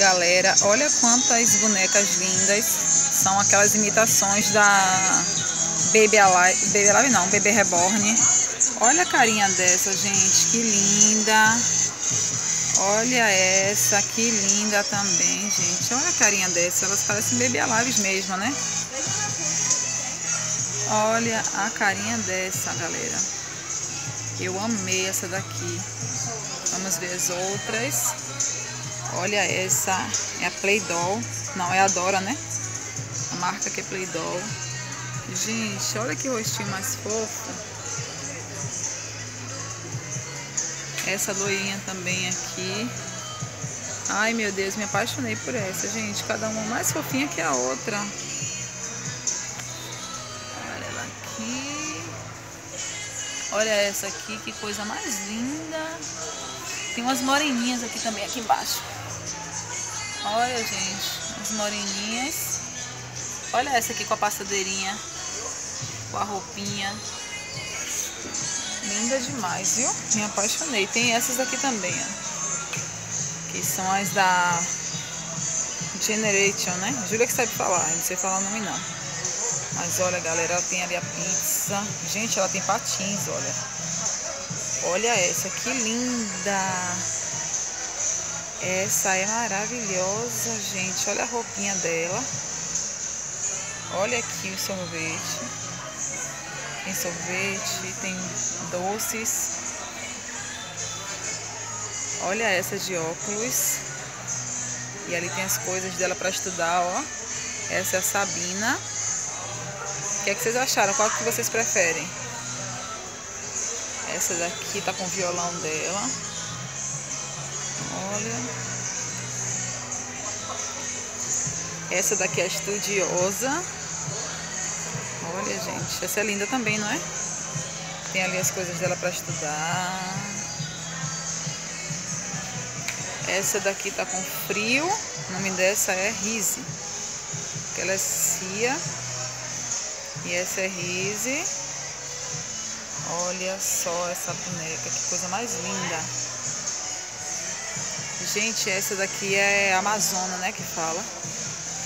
Galera, olha quantas bonecas lindas. São aquelas imitações da Baby Alive, Baby Alive não, Baby Reborn. Olha a carinha dessa, gente, que linda. Olha essa, que linda também, gente. Olha a carinha dessa, elas parecem Baby Alives mesmo, né? Olha a carinha dessa, galera. Eu amei essa daqui. Vamos ver as outras. Olha essa, é a Playdoll. Não, é a Dora, né? A marca que é Playdoll. Gente, olha que rostinho mais fofo. Essa loirinha também aqui. Ai, meu Deus, me apaixonei por essa, gente. Cada uma mais fofinha que a outra. Olha ela aqui. Olha essa aqui, que coisa mais linda. Tem umas moreninhas aqui também, aqui embaixo. Olha, gente, as moreninhas. Olha essa aqui com a passadeirinha, com a roupinha. Linda demais, viu? Me apaixonei. Tem essas aqui também, ó. Que são as da Generation, né? Júlia que sabe falar, não sei falar o nome não. Mas olha, galera, ela tem ali a pizza. Gente, ela tem patins, olha. Olha essa, que linda! Essa é maravilhosa, gente. Olha a roupinha dela. Olha aqui o sorvete. Tem sorvete, tem doces. Olha essa de óculos. E ali tem as coisas dela para estudar, ó. Essa é a Sabina. O que, é que vocês acharam? Qual que vocês preferem? Essa daqui tá com o violão dela. Olha. Essa daqui é estudiosa. Olha, gente. Essa é linda também, não é? Tem ali as coisas dela para estudar. Essa daqui tá com frio. O nome dessa é Rise. Ela é Cia. E essa é Rise. Olha só essa boneca, que coisa mais linda. Gente, essa daqui é Amazona, né, que fala.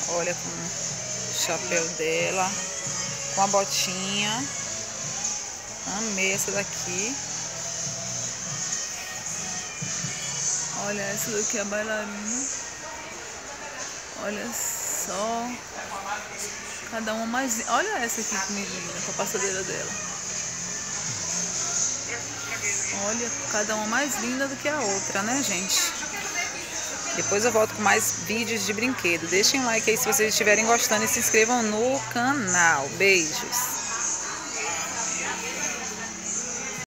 Olha com o chapéu dela, com a botinha. Amei essa daqui. Olha essa daqui, é a bailarina. Olha só. Cada uma mais... Olha essa aqui que linda, com a passadeira dela. Olha, cada uma mais linda do que a outra, né, gente? Depois eu volto com mais vídeos de brinquedo. Deixem like aí se vocês estiverem gostando e se inscrevam no canal. Beijos!